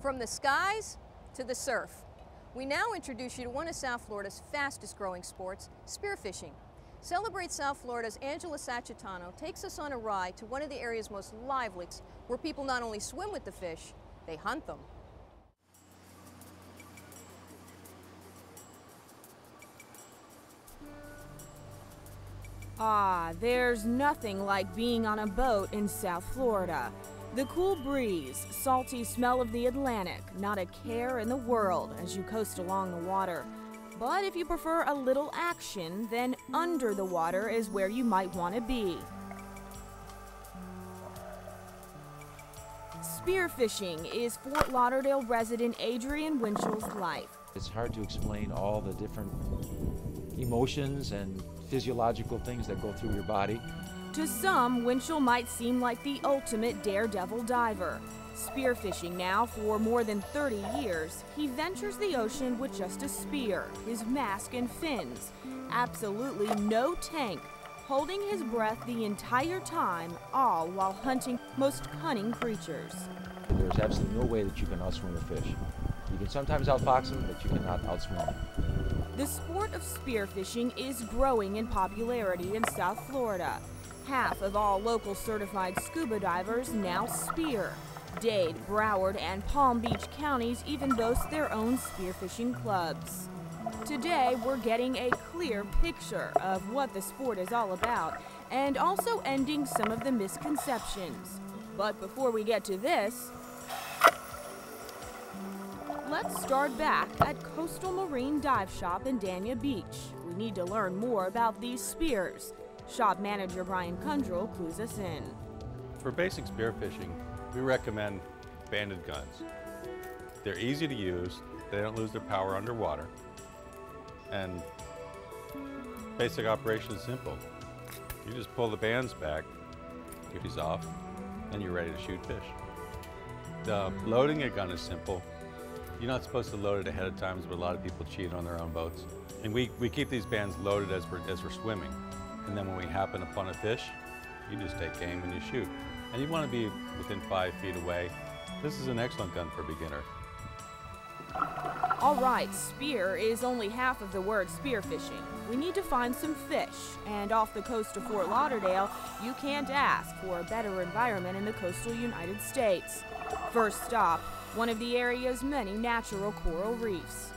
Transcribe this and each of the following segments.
From the skies to the surf. We now introduce you to one of South Florida's fastest growing sports, spearfishing. Celebrate South Florida's Angela Sacitano takes us on a ride to one of the area's most lively, where people not only swim with the fish, they hunt them. Ah, there's nothing like being on a boat in South Florida. The cool breeze, salty smell of the Atlantic, not a care in the world as you coast along the water. But if you prefer a little action, then under the water is where you might want to be. Spearfishing is Fort Lauderdale resident Adrian Winchell's life. It's hard to explain all the different emotions and physiological things that go through your body. To some, Winchell might seem like the ultimate daredevil diver. Spearfishing now for more than 30 years, he ventures the ocean with just a spear, his mask and fins. Absolutely no tank, holding his breath the entire time, all while hunting most cunning creatures. There's absolutely no way that you can outswim a fish. You can sometimes outfox them, but you cannot outswim them. The sport of spearfishing is growing in popularity in South Florida. Half of all local certified scuba divers now spear. Dade, Broward, and Palm Beach counties even boast their own spearfishing clubs. Today, we're getting a clear picture of what the sport is all about and also ending some of the misconceptions. But before we get to this, let's start back at Coastal Marine Dive Shop in Dania Beach. We need to learn more about these spears. Shop manager Brian Kundrell clues us in. For basic spearfishing, we recommend banded guns. They're easy to use, they don't lose their power underwater, and basic operation is simple. You just pull the bands back, these off, and you're ready to shoot fish. The loading a gun is simple. You're not supposed to load it ahead of time, but a lot of people cheat on their own boats. And we, we keep these bands loaded as we're, as we're swimming. And then when we happen upon a fish, you just take aim and you shoot. And you want to be within five feet away. This is an excellent gun for a beginner. All right, spear is only half of the word spearfishing. We need to find some fish, and off the coast of Fort Lauderdale, you can't ask for a better environment in the coastal United States. First stop, one of the area's many natural coral reefs.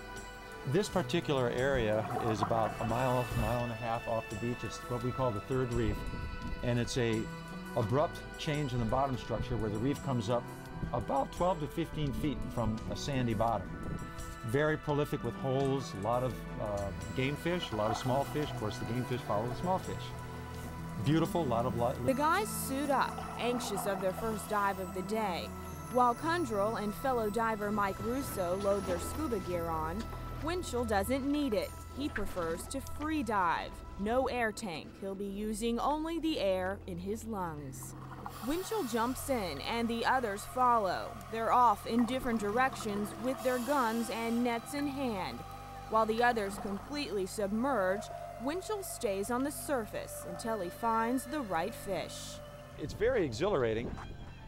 This particular area is about a mile, mile and a half off the beach. It's what we call the third reef, and it's a abrupt change in the bottom structure where the reef comes up about 12 to 15 feet from a sandy bottom. Very prolific with holes, a lot of uh, game fish, a lot of small fish. Of course, the game fish follow the small fish. Beautiful, a lot of light. The guys suit up, anxious of their first dive of the day. While Kundrell and fellow diver Mike Russo load their scuba gear on, Winchell doesn't need it. He prefers to free dive. No air tank. He'll be using only the air in his lungs. Winchell jumps in and the others follow. They're off in different directions with their guns and nets in hand. While the others completely submerge, Winchell stays on the surface until he finds the right fish. It's very exhilarating.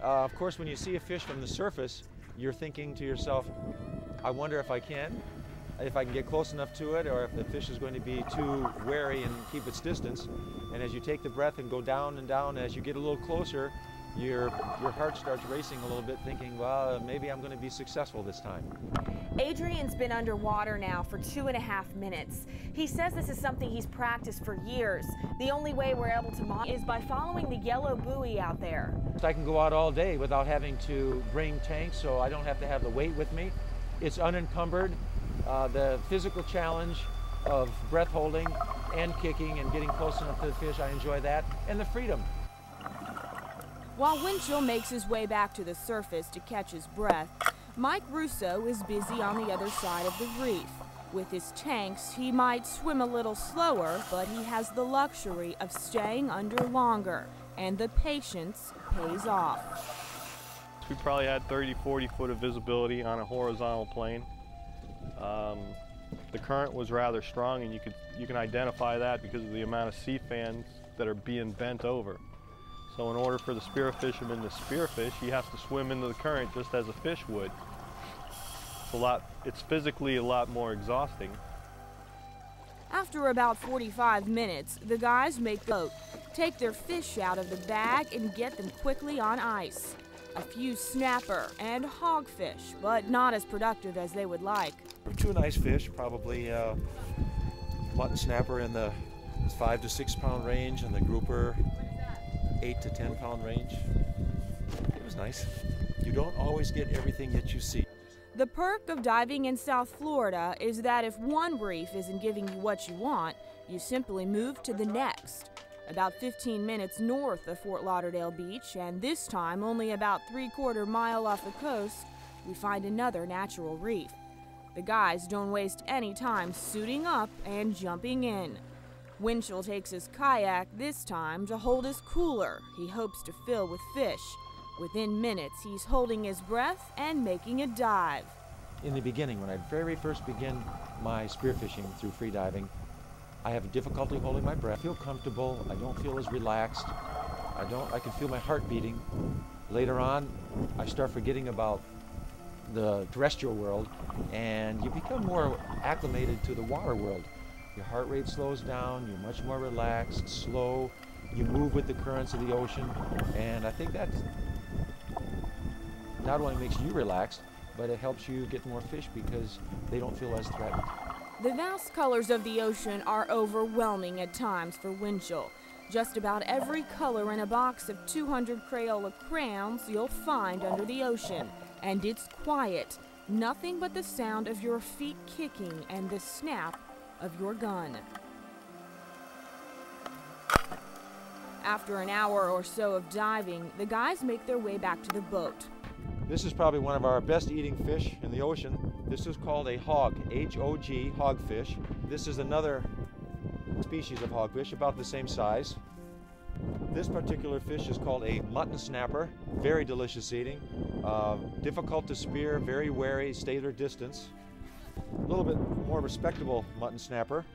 Uh, of course, when you see a fish from the surface, you're thinking to yourself, I wonder if I can, if I can get close enough to it, or if the fish is going to be too wary and keep its distance. And as you take the breath and go down and down, as you get a little closer, your, your heart starts racing a little bit, thinking, well, maybe I'm going to be successful this time. Adrian's been underwater now for two and a half minutes. He says this is something he's practiced for years. The only way we're able to monitor is by following the yellow buoy out there. I can go out all day without having to bring tanks, so I don't have to have the weight with me. It's unencumbered. Uh, the physical challenge of breath holding and kicking and getting close enough to the fish, I enjoy that. And the freedom. While Winchell makes his way back to the surface to catch his breath, Mike Russo is busy on the other side of the reef. With his tanks, he might swim a little slower, but he has the luxury of staying under longer, and the patience pays off. We probably had 30, 40 foot of visibility on a horizontal plane. Um, the current was rather strong, and you, could, you can identify that because of the amount of sea fans that are being bent over. So in order for the spear fisherman to spearfish, he has to swim into the current just as a fish would. It's a lot, it's physically a lot more exhausting. After about 45 minutes, the guys make boat, take their fish out of the bag, and get them quickly on ice. A few snapper and hogfish, but not as productive as they would like. Two nice fish, probably uh, mutton snapper in the five to six pound range, and the grouper eight to ten pound range. It was nice. You don't always get everything that you see. The perk of diving in South Florida is that if one reef isn't giving you what you want, you simply move to the next. About 15 minutes north of Fort Lauderdale Beach, and this time only about three quarter mile off the coast, we find another natural reef. The guys don't waste any time suiting up and jumping in. Winchell takes his kayak this time to hold his cooler he hopes to fill with fish. Within minutes, he's holding his breath and making a dive. In the beginning, when I very first begin my spearfishing through freediving, I have difficulty holding my breath. I feel comfortable. I don't feel as relaxed. I don't. I can feel my heart beating. Later on, I start forgetting about the terrestrial world, and you become more acclimated to the water world. Your heart rate slows down. You're much more relaxed, slow. You move with the currents of the ocean, and I think that's not only makes you relaxed, but it helps you get more fish because they don't feel as threatened. The vast colors of the ocean are overwhelming at times for Winchell. Just about every color in a box of 200 Crayola crayons you'll find under the ocean. And it's quiet. Nothing but the sound of your feet kicking and the snap of your gun. After an hour or so of diving, the guys make their way back to the boat. This is probably one of our best eating fish in the ocean. This is called a hog, H-O-G, hogfish. This is another species of hogfish, about the same size. This particular fish is called a mutton snapper, very delicious eating, uh, difficult to spear, very wary, stay their distance. A little bit more respectable mutton snapper,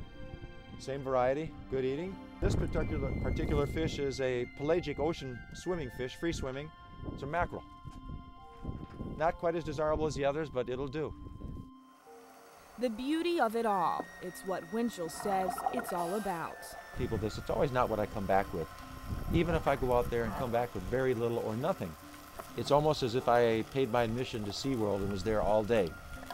same variety, good eating. This particular, particular fish is a pelagic ocean swimming fish, free swimming. It's a mackerel. Not quite as desirable as the others, but it'll do. The beauty of it all. It's what Winchell says it's all about. People, this, it's always not what I come back with. Even if I go out there and come back with very little or nothing, it's almost as if I paid my admission to SeaWorld and was there all day.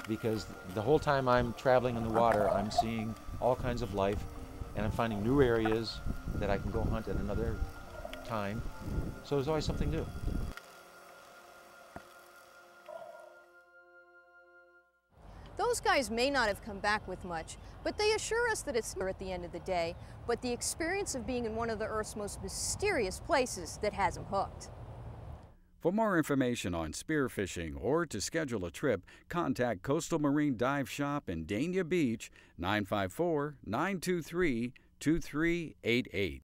Because the whole time I'm traveling in the water, I'm seeing all kinds of life and I'm finding new areas that I can go hunt at another time. So there's always something new. Those guys may not have come back with much, but they assure us that it's here at the end of the day, but the experience of being in one of the Earth's most mysterious places that has them hooked. For more information on spearfishing or to schedule a trip, contact Coastal Marine Dive Shop in Dania Beach 954 923 2388.